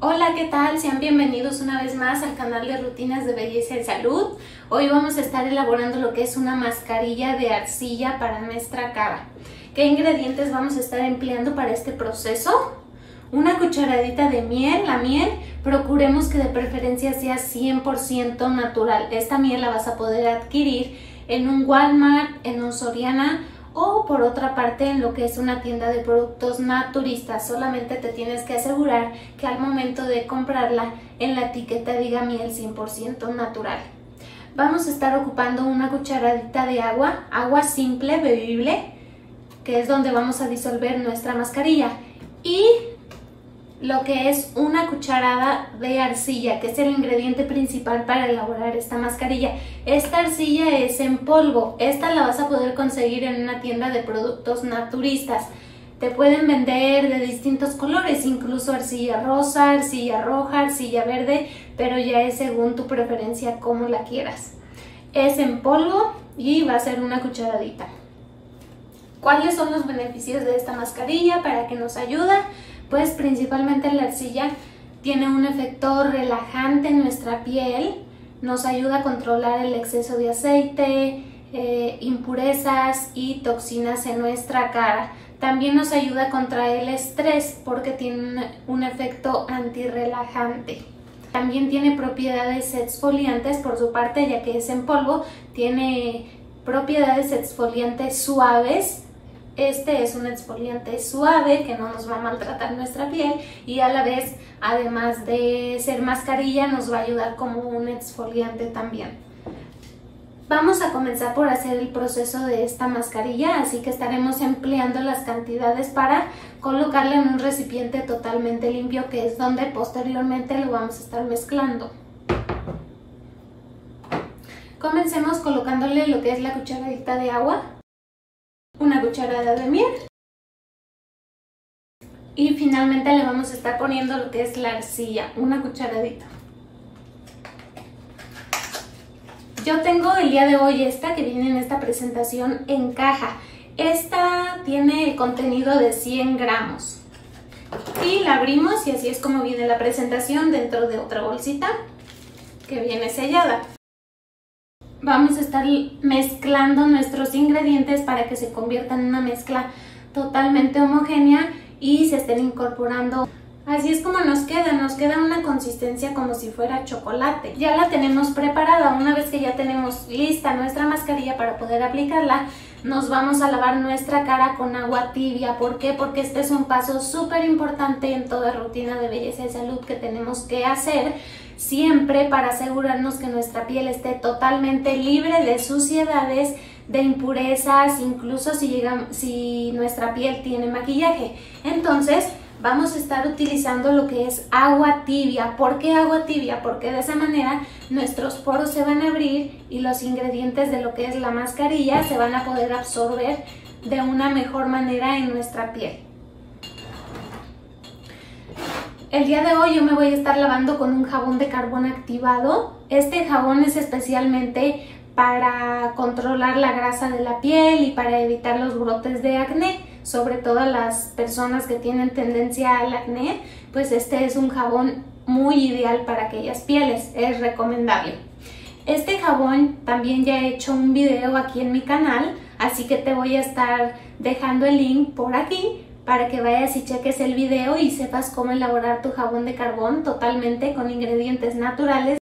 Hola, ¿qué tal? Sean bienvenidos una vez más al canal de Rutinas de Belleza y Salud. Hoy vamos a estar elaborando lo que es una mascarilla de arcilla para nuestra cara. ¿Qué ingredientes vamos a estar empleando para este proceso? Una cucharadita de miel, la miel, procuremos que de preferencia sea 100% natural. Esta miel la vas a poder adquirir en un Walmart, en un Soriana o por otra parte en lo que es una tienda de productos naturistas. Solamente te tienes que asegurar que al momento de comprarla en la etiqueta diga miel 100% natural. Vamos a estar ocupando una cucharadita de agua, agua simple, bebible, que es donde vamos a disolver nuestra mascarilla. Y lo que es una cucharada de arcilla, que es el ingrediente principal para elaborar esta mascarilla. Esta arcilla es en polvo, esta la vas a poder conseguir en una tienda de productos naturistas. Te pueden vender de distintos colores, incluso arcilla rosa, arcilla roja, arcilla verde, pero ya es según tu preferencia como la quieras. Es en polvo y va a ser una cucharadita. ¿Cuáles son los beneficios de esta mascarilla? ¿Para que nos ayuda? pues principalmente la arcilla tiene un efecto relajante en nuestra piel, nos ayuda a controlar el exceso de aceite, eh, impurezas y toxinas en nuestra cara. También nos ayuda contra el estrés porque tiene un efecto antirrelajante. También tiene propiedades exfoliantes por su parte, ya que es en polvo, tiene propiedades exfoliantes suaves este es un exfoliante suave que no nos va a maltratar nuestra piel y a la vez, además de ser mascarilla, nos va a ayudar como un exfoliante también. Vamos a comenzar por hacer el proceso de esta mascarilla, así que estaremos empleando las cantidades para colocarla en un recipiente totalmente limpio, que es donde posteriormente lo vamos a estar mezclando. Comencemos colocándole lo que es la cucharadita de agua una cucharada de miel y finalmente le vamos a estar poniendo lo que es la arcilla, una cucharadita. Yo tengo el día de hoy esta que viene en esta presentación en caja. Esta tiene el contenido de 100 gramos. Y la abrimos y así es como viene la presentación dentro de otra bolsita que viene sellada vamos a estar mezclando nuestros ingredientes para que se conviertan en una mezcla totalmente homogénea y se estén incorporando. Así es como nos queda, nos queda una consistencia como si fuera chocolate. Ya la tenemos preparada, una vez que ya tenemos lista nuestra mascarilla para poder aplicarla, nos vamos a lavar nuestra cara con agua tibia. ¿Por qué? Porque este es un paso súper importante en toda rutina de belleza y salud que tenemos que hacer siempre para asegurarnos que nuestra piel esté totalmente libre de suciedades, de impurezas, incluso si, si nuestra piel tiene maquillaje. Entonces, vamos a estar utilizando lo que es agua tibia. ¿Por qué agua tibia? Porque de esa manera nuestros poros se van a abrir y los ingredientes de lo que es la mascarilla se van a poder absorber de una mejor manera en nuestra piel. El día de hoy yo me voy a estar lavando con un jabón de carbón activado. Este jabón es especialmente para controlar la grasa de la piel y para evitar los brotes de acné, sobre todo las personas que tienen tendencia al acné, pues este es un jabón muy ideal para aquellas pieles, es recomendable. Este jabón también ya he hecho un video aquí en mi canal, así que te voy a estar dejando el link por aquí para que vayas y cheques el video y sepas cómo elaborar tu jabón de carbón totalmente con ingredientes naturales.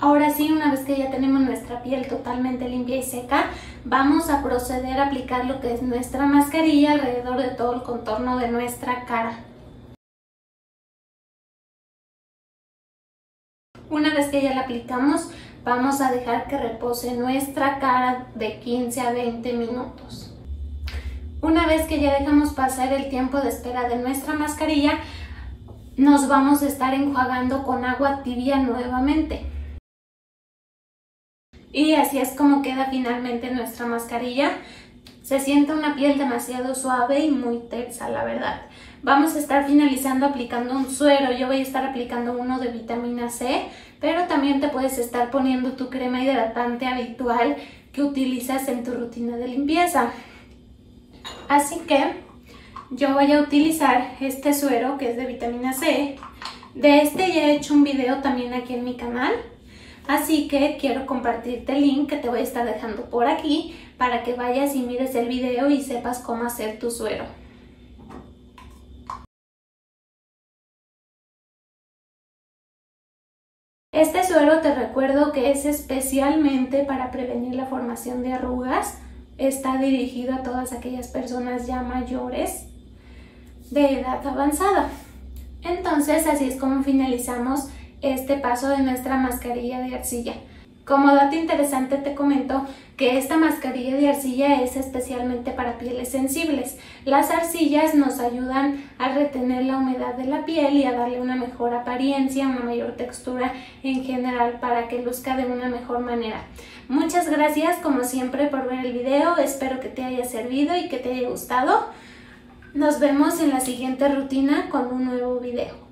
Ahora sí, una vez que ya tenemos nuestra piel totalmente limpia y seca, vamos a proceder a aplicar lo que es nuestra mascarilla alrededor de todo el contorno de nuestra cara. Una vez que ya la aplicamos, vamos a dejar que repose nuestra cara de 15 a 20 minutos. Una vez que ya dejamos pasar el tiempo de espera de nuestra mascarilla, nos vamos a estar enjuagando con agua tibia nuevamente. Y así es como queda finalmente nuestra mascarilla. Se siente una piel demasiado suave y muy tersa, la verdad. Vamos a estar finalizando aplicando un suero. Yo voy a estar aplicando uno de vitamina C, pero también te puedes estar poniendo tu crema hidratante habitual que utilizas en tu rutina de limpieza. Así que yo voy a utilizar este suero que es de vitamina C. De este ya he hecho un video también aquí en mi canal. Así que quiero compartirte el link que te voy a estar dejando por aquí para que vayas y mires el video y sepas cómo hacer tu suero. Este suero te recuerdo que es especialmente para prevenir la formación de arrugas. Está dirigido a todas aquellas personas ya mayores de edad avanzada. Entonces así es como finalizamos este paso de nuestra mascarilla de arcilla. Como dato interesante te comento que esta mascarilla de arcilla es especialmente para pieles sensibles. Las arcillas nos ayudan a retener la humedad de la piel y a darle una mejor apariencia, una mayor textura en general para que luzca de una mejor manera. Muchas gracias como siempre por ver el video, espero que te haya servido y que te haya gustado. Nos vemos en la siguiente rutina con un nuevo video.